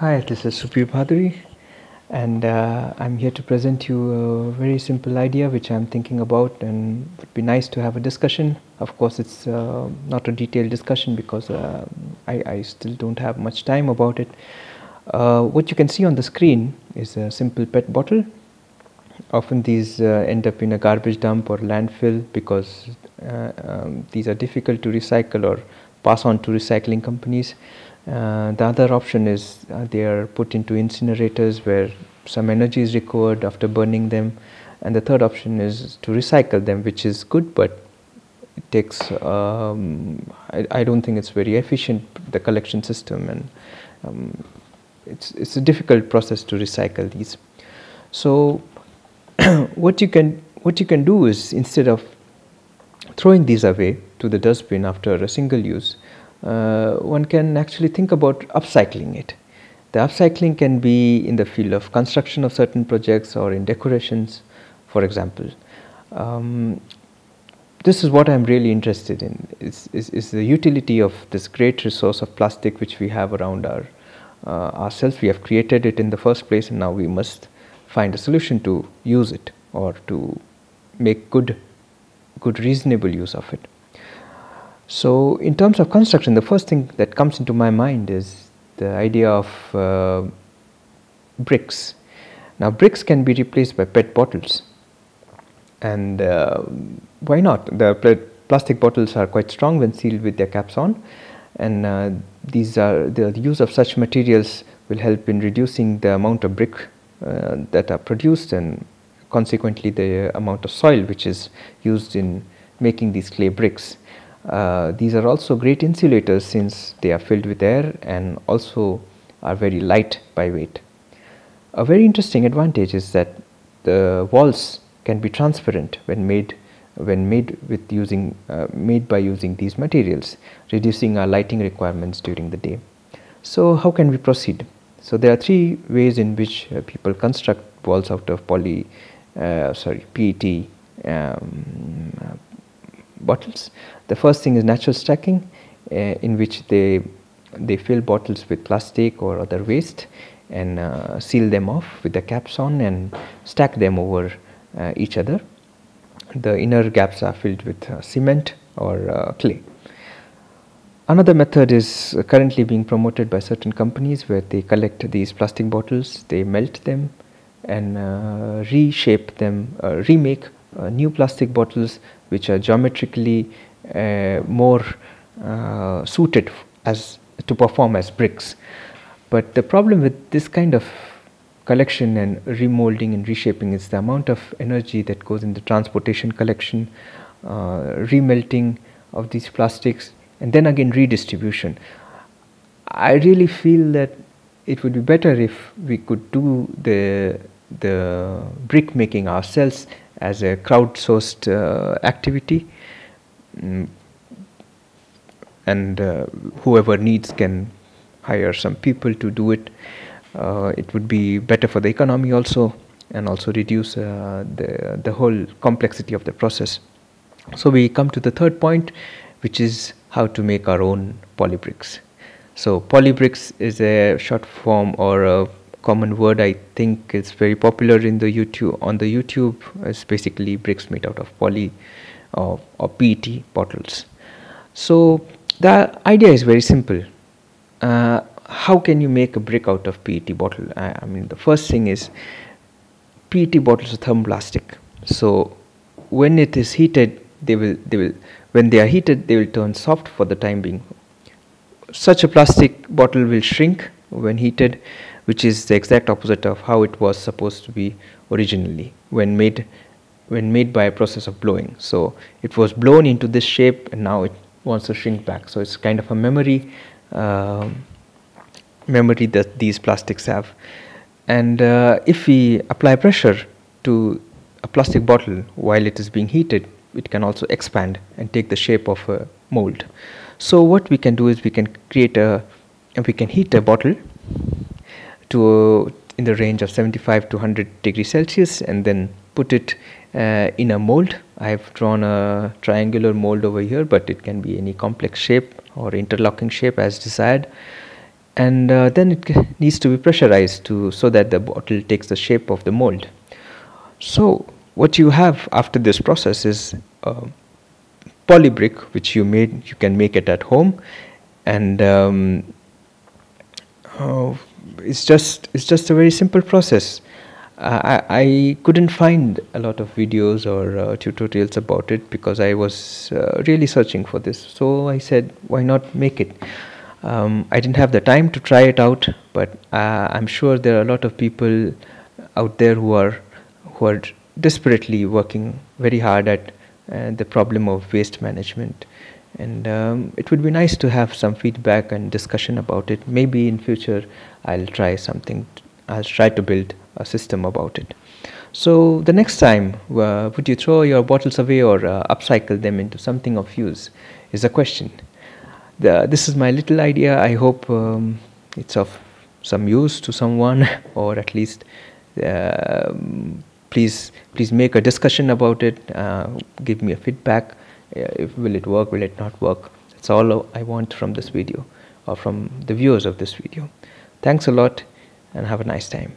Hi, this is Subir Bhaduri, and uh, I'm here to present you a very simple idea which I'm thinking about, and it would be nice to have a discussion. Of course, it's uh, not a detailed discussion because uh, I, I, still don't have much time about it. Uh, what you can see on the screen is a simple PET bottle. Often these uh, end up in a garbage dump or landfill because uh, um, these are difficult to recycle or pass on to recycling companies. Uh, the other option is uh, they are put into incinerators where some energy is recovered after burning them. And the third option is to recycle them which is good but it takes um, I, I, don't think it's very efficient the collection system. And um, it's it's a difficult process to recycle these. So what you can what you can do is instead of throwing these away to the dustbin after a single use one can actually think about upcycling it. The upcycling can be in the field of construction of certain projects or in decorations, for example. Um, this is what I'm really interested in, is, is, is, the utility of this great resource of plastic which we have around our, uh, ourselves. We have created it in the first place and now we must find a solution to use it or to make good, good reasonable use of it. So, in terms of construction, the first thing that comes into my mind is the idea of uh, bricks. Now, bricks can be replaced by PET bottles, and uh, why not? The plastic bottles are quite strong when sealed with their caps on, and uh, these are the use of such materials will help in reducing the amount of brick uh, that are produced and consequently the amount of soil which is used in making these clay bricks. Uh, these are also great insulators since they are filled with air and also are very light by weight. A very interesting advantage is that the walls can be transparent when made when made with using uh, made by using these materials reducing our lighting requirements during the day so how can we proceed so there are three ways in which uh, people construct walls out of poly uh, sorry PET um, bottles. The first thing is natural stacking uh, in which they they fill bottles with plastic or other waste and uh, seal them off with the caps on and stack them over uh, each other. The inner gaps are filled with uh, cement or uh, clay. Another method is currently being promoted by certain companies where they collect these plastic bottles, they melt them and uh, reshape them, remake new plastic bottles which are geometrically uh, more uh, suited as to perform as bricks. But the problem with this kind of collection and remolding and reshaping is the amount of energy that goes in the transportation collection, uh, remelting of these plastics, and then again redistribution. I really feel that it would be better if we could do the the brick making ourselves as a crowdsourced uh, activity. Mm. and uh, whoever needs can hire some people to do it. Uh, it would be better for the economy also and also reduce uh, the the whole complexity of the process. So we come to the third point which is how to make our own polybricks. So polybricks is a short form or a common word I think is very popular in the YouTube on the YouTube is basically bricks made out of poly or, or PET bottles. So the idea is very simple. Uh, how can you make a brick out of PET bottle? I, I mean the first thing is PET bottles are thermoplastic. So when it is heated, they will they will when they are heated they will turn soft for the time being. Such a plastic bottle will shrink when heated which is the exact opposite of how it was supposed to be originally when made when made by a process of blowing. So it was blown into this shape and now it wants to shrink back. So it's kind of a memory uh, memory that these plastics have. And uh, if we apply pressure to a plastic bottle while it is being heated, it can also expand and take the shape of a mold. So what we can do is we can create a, we can heat a bottle to in the range of 75 to 100 degrees Celsius and then put it uh, in a mold. I have drawn a triangular mold over here but it can be any complex shape or interlocking shape as desired and uh, then it needs to be pressurized to so that the bottle takes the shape of the mold. So what you have after this process is uh, polybrick which you made you can make it at home and um, uh, it's just it's just a very simple process I, I couldn't find a lot of videos or uh, tutorials about it because I was uh, really searching for this. So I said, why not make it? Um, I didn't have the time to try it out, but uh, I'm sure there are a lot of people out there who are who are desperately working very hard at uh, the problem of waste management. And um, it would be nice to have some feedback and discussion about it. Maybe in future I'll try something. I'll try to build a system about it. So the next time, uh, would you throw your bottles away or uh, upcycle them into something of use? Is a question. The, this is my little idea. I hope um, it's of some use to someone, or at least uh, please please make a discussion about it. Uh, give me a feedback. If will it work? Will it not work? That's all I want from this video, or from the viewers of this video. Thanks a lot, and have a nice time.